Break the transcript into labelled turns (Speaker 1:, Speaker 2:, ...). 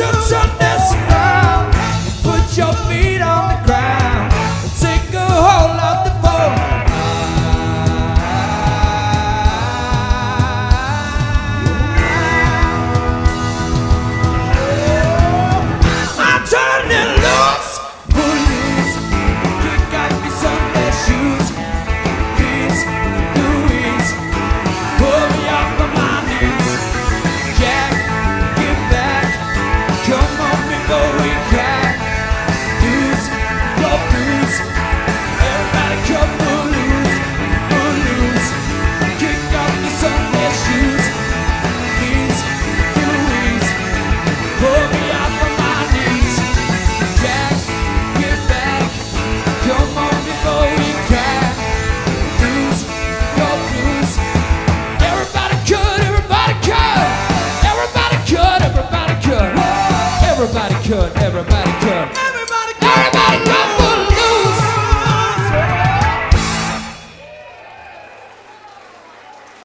Speaker 1: to turn this around. Put your feet on the ground. Could, everybody